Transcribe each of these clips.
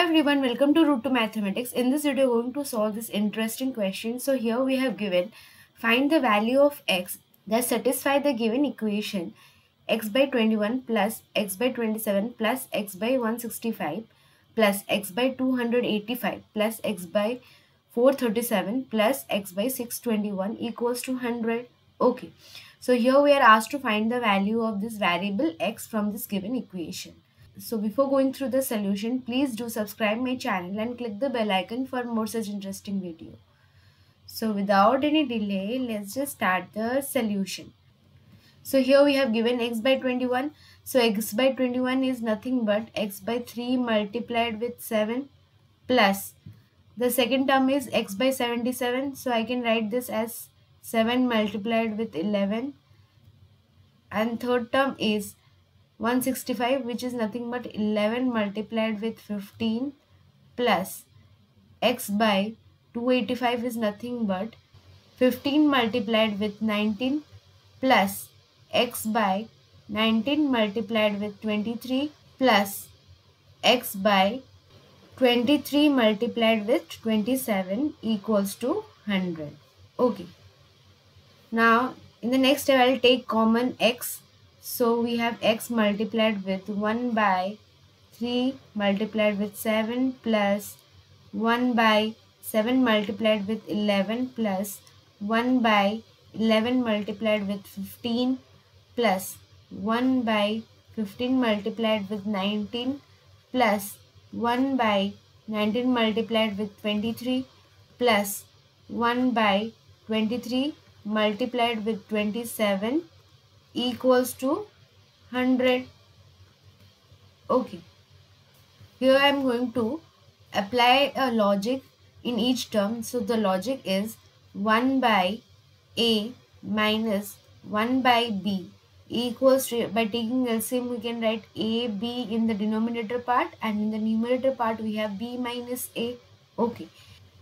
everyone welcome to Route to Mathematics. In this video we're going to solve this interesting question. So here we have given find the value of x that satisfy the given equation. x by 21 plus x by 27 plus x by 165 plus x by 285 plus x by 437 plus x by 621 equals to 100 okay. So here we are asked to find the value of this variable x from this given equation so before going through the solution, please do subscribe my channel and click the bell icon for more such interesting video. So without any delay, let's just start the solution. So here we have given x by 21. So x by 21 is nothing but x by 3 multiplied with 7 plus the second term is x by 77. So I can write this as 7 multiplied with 11 and third term is 165 which is nothing but 11 multiplied with 15 plus x by 285 is nothing but 15 multiplied with 19 plus x by 19 multiplied with 23 plus x by 23 multiplied with 27 equals to 100. Okay. Now in the next step I will take common x so we have x multiplied with 1 by 3 multiplied with 7 plus 1 by 7 multiplied with 11 plus 1 by 11 multiplied with 15 plus 1 by 15 multiplied with 19 plus 1 by 19 multiplied with 23 plus 1 by 23 multiplied with 27 equals to 100 okay. Here I am going to apply a logic in each term. So the logic is 1 by a minus 1 by b equals to by taking LCM we can write a b in the denominator part and in the numerator part we have b minus a. Okay.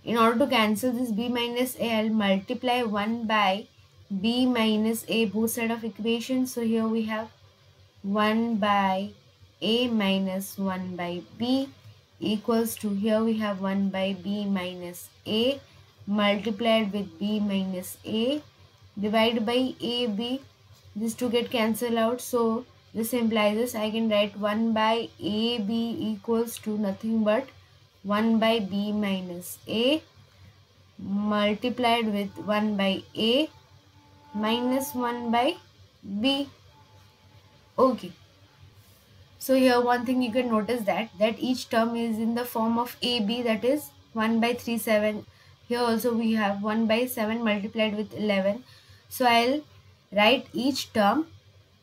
In order to cancel this b minus a I'll multiply 1 by b minus a both side of equation. So here we have 1 by a minus 1 by b equals to here we have 1 by b minus a multiplied with b minus a divided by a b. These two get cancelled out. So this implies this I can write 1 by a b equals to nothing but 1 by b minus a multiplied with 1 by a minus 1 by b. Okay. So here one thing you can notice that that each term is in the form of ab that is 1 by 3 7 here also we have 1 by 7 multiplied with 11 so i'll write each term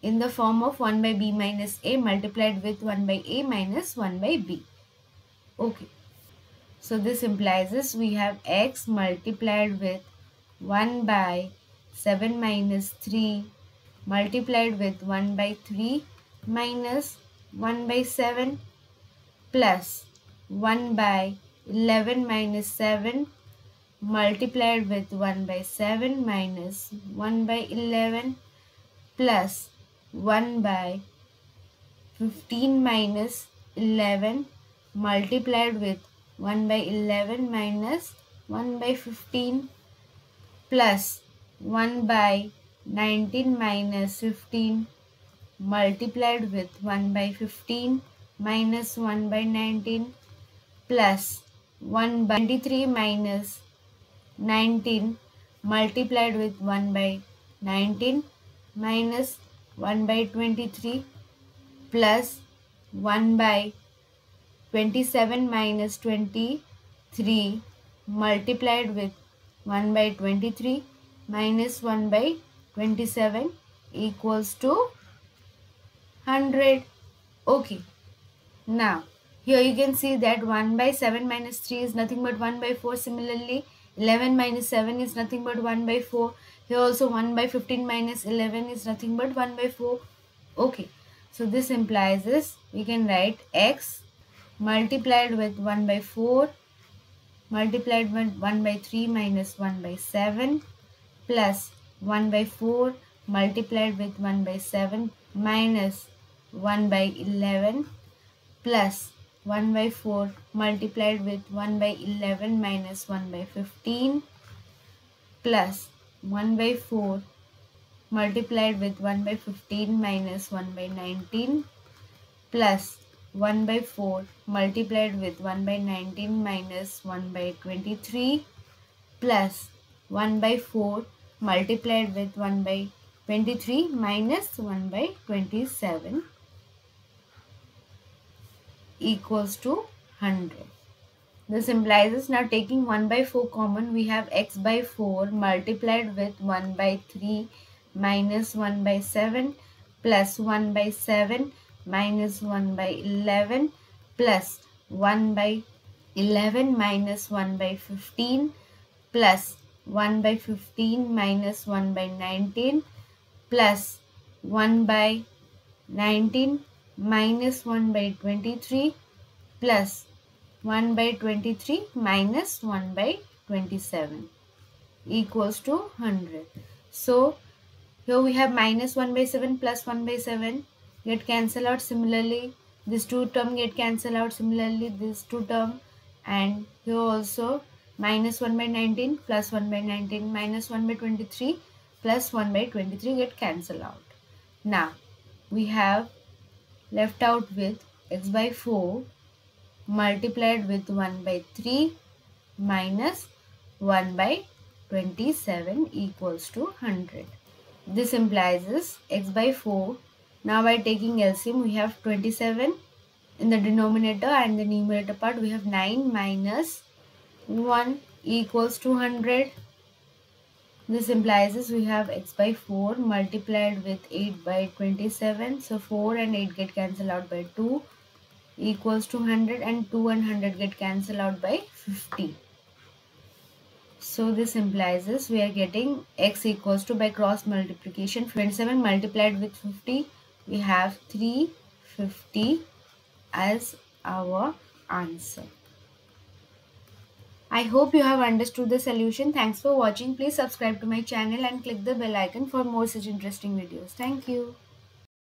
in the form of 1 by b minus a multiplied with 1 by a minus 1 by b. Okay. So this implies this we have x multiplied with 1 by 7 minus 3 multiplied with 1 by 3 minus 1 by 7 plus 1 by 11 minus 7 multiplied with 1 by 7 minus 1 by 11 plus 1 by 15 minus 11 multiplied with 1 by 11 minus 1 by 15 plus 1 by 19 minus 15 multiplied with 1 by 15 minus 1 by 19 plus 1 by 23 minus 19 multiplied with 1 by 19 minus 1 by 23 plus 1 by 27 minus 23 multiplied with 1 by 23 minus 1 by 27 equals to 100 okay. Now here you can see that 1 by 7 minus 3 is nothing but 1 by 4 similarly 11 minus 7 is nothing but 1 by 4 here also 1 by 15 minus 11 is nothing but 1 by 4 okay. So this implies this we can write x multiplied with 1 by 4 multiplied with 1 by 3 minus 1 by 7 plus 1 by 4 multiplied with 1 by 7 minus 1 by 11 plus 1 by 4 multiplied with 1 by 11 minus 1 by 15 plus 1 by 4 multiplied with 1 by 15 minus 1 by 19 plus 1 by 4 multiplied with 1 by 19 minus 1 by 23 plus 1 by 4 multiplied with 1 by 23 minus 1 by 27 equals to 100. This implies us now taking 1 by 4 common we have x by 4 multiplied with 1 by 3 minus 1 by 7 plus 1 by 7 minus 1 by 11 plus 1 by 11 minus 1 by 15 plus 1 by 15 minus 1 by 19 plus 1 by 19 minus 1 by 23 plus 1 by 23 minus 1 by 27 equals to 100. So, here we have minus 1 by 7 plus 1 by 7 get cancel out similarly this two term get cancel out similarly this two term and here also minus 1 by 19 plus 1 by 19 minus 1 by 23 plus 1 by 23 get cancel out. Now we have left out with x by 4 multiplied with 1 by 3 minus 1 by 27 equals to 100 this implies is x by 4 now by taking LCM we have 27 in the denominator and the numerator part we have 9 minus 1 equals to 100. This implies is we have x by 4 multiplied with 8 by 27. So 4 and 8 get cancelled out by 2 equals to 100 and 2 and 100 get cancelled out by 50. So this implies is we are getting x equals to by cross multiplication 27 multiplied with 50 we have 350 as our answer. I hope you have understood the solution. Thanks for watching. Please subscribe to my channel and click the bell icon for more such interesting videos. Thank you.